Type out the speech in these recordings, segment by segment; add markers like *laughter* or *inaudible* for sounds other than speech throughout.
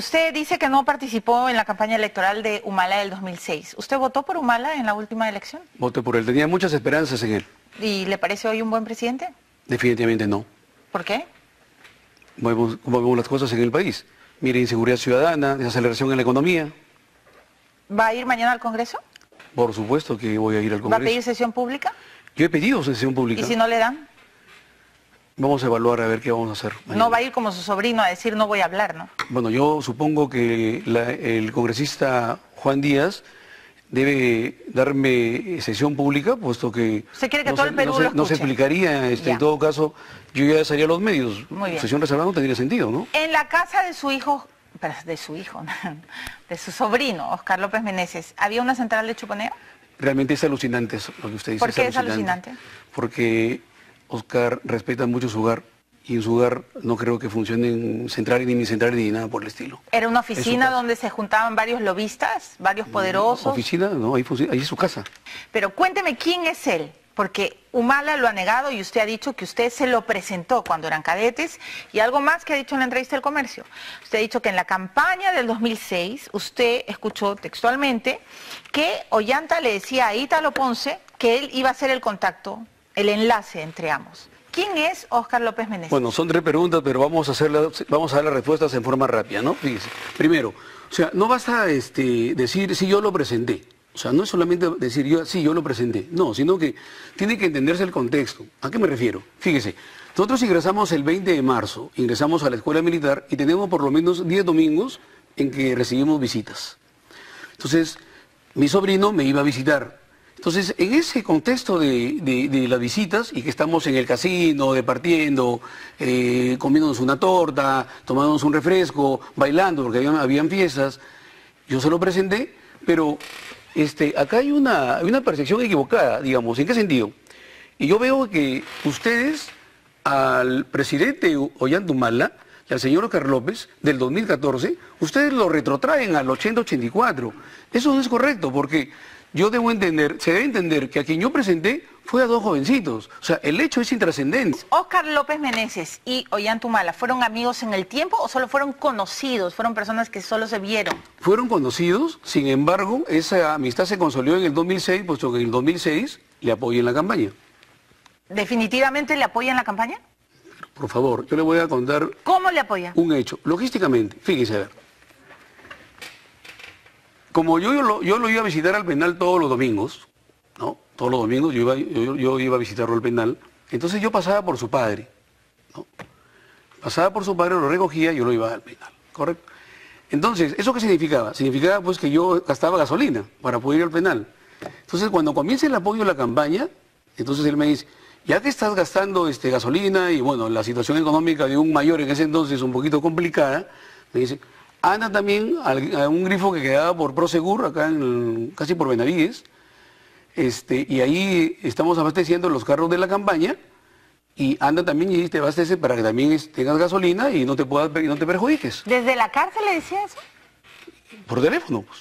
usted dice que no participó en la campaña electoral de Humala del 2006. ¿Usted votó por Humala en la última elección? Voté por él, tenía muchas esperanzas en él. ¿Y le parece hoy un buen presidente? Definitivamente no. ¿Por qué? Vemos cómo vemos las cosas en el país. Mire, inseguridad ciudadana, desaceleración en la economía. ¿Va a ir mañana al Congreso? Por supuesto que voy a ir al ¿Va a Congreso. pedir sesión pública? Yo he pedido sesión pública. ¿Y si no le dan? Vamos a evaluar a ver qué vamos a hacer. mañana. No va a ir como su sobrino a decir no voy a hablar, ¿no? Bueno, yo supongo que la- el congresista Juan Díaz debe darme sesión pública, puesto que ¿Usted quiere que no todo se, el Perú no se- lo no se explicaría, este, en todo caso, yo ya estaría a los medios. Muy bien. Sesión reservada no tendría sentido, ¿no? En la casa de su hijo, de su hijo, *laughs* de su sobrino, Oscar López Meneses, ¿había una central de chuponeo? Realmente es alucinante eso, lo que usted dice. ¿Por qué es alucinante? Porque Oscar respeta mucho su hogar y en su hogar no creo que funcionen centrales ni centrales ni nada por el estilo. ¿Era una oficina donde se juntaban varios lobistas, varios poderosos? Oficina, no, ahí, ahí es su casa. Pero cuénteme quién es él, porque Humala lo ha negado y usted ha dicho que usted se lo presentó cuando eran cadetes y algo más que ha dicho en la entrevista del comercio. Usted ha dicho que en la campaña del 2006 usted escuchó textualmente que Ollanta le decía a Ítalo Ponce que él iba a ser el contacto, el enlace entre ambos. ¿Quién es Oscar López Meneses? Bueno, son tres preguntas, pero vamos a hacerlas, vamos a dar las respuestas en forma rápida, ¿no? Fíjese. Primero, o sea, no basta este, decir si yo lo presenté. O sea, no es solamente decir yo sí, yo lo presenté. No, sino que tiene que entenderse el contexto. ¿A qué me refiero? Fíjese, nosotros ingresamos el 20 de marzo, ingresamos a la escuela militar y tenemos por lo menos 10 domingos en que recibimos visitas. Entonces, mi sobrino me iba a visitar. Entonces, en ese contexto de, las visitas y que estamos en el casino, departiendo, eh, comiéndonos una torta, tomándonos un refresco, bailando, porque habían, habían fiestas, yo se lo presenté, pero este, acá hay una, hay una percepción equivocada, digamos. ¿En qué sentido? Y yo veo que ustedes al presidente Ollantumala y al señor Oscar López del 2014, ustedes lo retrotraen al 80-84. Eso no es correcto porque yo debo entender, se debe entender que a quien yo presenté fue a dos jovencitos. O sea, el hecho es intrascendente. Oscar López Meneses y Ollantumala, ¿fueron amigos en el tiempo o solo fueron conocidos? ¿Fueron personas que solo se vieron? Fueron conocidos, sin embargo, esa amistad se consolidó en el 2006, puesto que en el 2006 le apoyé en la campaña. ¿Definitivamente le apoyan la campaña? Por favor, yo le voy a contar ¿Cómo le apoyan? un hecho. Logísticamente, fíjese a ver. Como yo, yo lo, yo lo iba a visitar al penal todos los domingos, ¿no? Todos los domingos yo iba, yo, iba a visitarlo al penal. Entonces yo pasaba por su padre, ¿no? Pasaba por su padre, lo recogía y yo lo iba al penal, ¿correcto? Entonces, ¿eso qué significaba? Significaba pues que yo gastaba gasolina para poder ir al penal. Entonces, cuando comienza el apoyo a la campaña, entonces él me dice, ya que estás gastando este, gasolina y bueno, la situación económica de un mayor en ese entonces es un poquito complicada, me dice, anda también a un grifo que quedaba por Prosegur, acá en, casi por Benavides, este, y ahí estamos abasteciendo los carros de la campaña, y anda también y te abastece para que también es- tengas gasolina y no te, puedas, no te perjudiques. ¿Desde la cárcel le decía eso? Por teléfono, pues.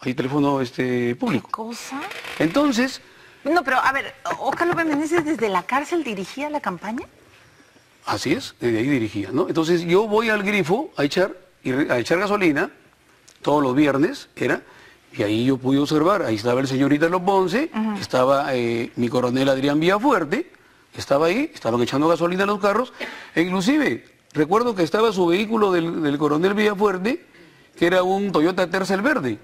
Hay teléfono este, ¿Qué público. cosa? Entonces, No, pero a ver, ¿Oscar López Meneses desde la cárcel dirigía la campaña? así es, desde ahí dirigía, ¿no? Entonces yo voy al grifo a echar, y re- a echar gasolina, todos los viernes era, y ahí yo pude observar, ahí estaba el señorita Loponce, estaba eh, mi coronel Adrián Villafuerte, estaba ahí, estaban echando gasolina a los carros, e inclusive recuerdo que estaba su vehículo del, del coronel Villafuerte, que era un Toyota Tercel verde,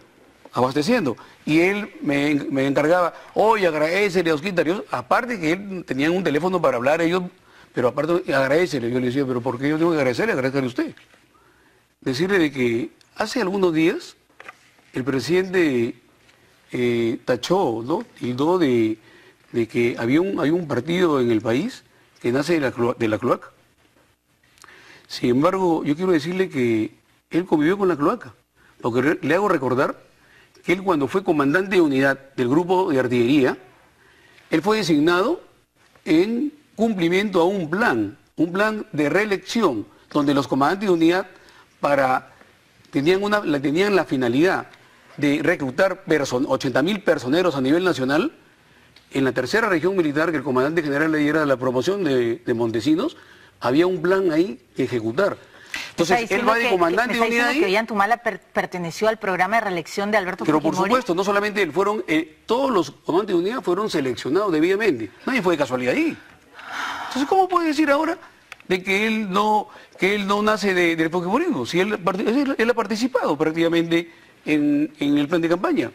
abasteciendo. Y él me, me encargaba, oye, agradecele a Osquita, aparte que él tenían un teléfono para hablar ellos, pero aparte agradecele, yo le decía, pero ¿por qué yo tengo que agradecerle? Agradezcale a usted. Decirle de que hace algunos días el presidente eh, tachó, ¿no? Tildó de, de que había un, hay un partido en el país que nace de la, de la cloaca. Sin embargo, yo quiero decirle que él convivió con la cloaca, porque le hago recordar que él cuando fue comandante de unidad del grupo de artillería, él fue designado en cumplimiento a un plan, un plan de reelección, donde los comandantes de unidad para, tenían, una, la, tenían la finalidad de reclutar 80 mil personeros a nivel nacional en la tercera región militar que el comandante general le diera la promoción de, de Montesinos, había un plan ahí que ejecutar. Entonces, él va de comandante de unidad ahí. que Ollantumala perteneció al programa de reelección de Alberto Pero por supuesto, no solamente él, fueron, eh, todos los comandantes de unidad fueron seleccionados debidamente. Nadie fue de casualidad ahí. Entonces, ¿cómo puede decir ahora de que él no, que él no nace de, del Fujimorismo? Si él, ha participado prácticamente en, en el plan de campaña.